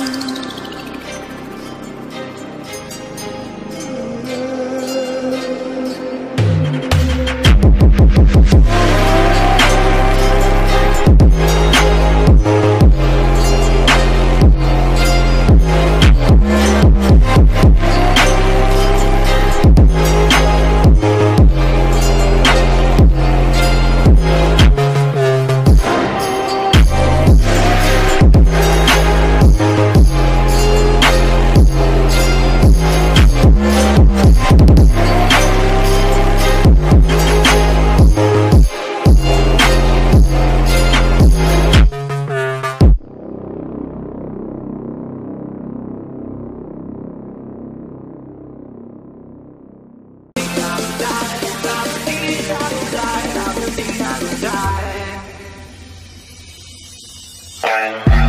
you. Yeah.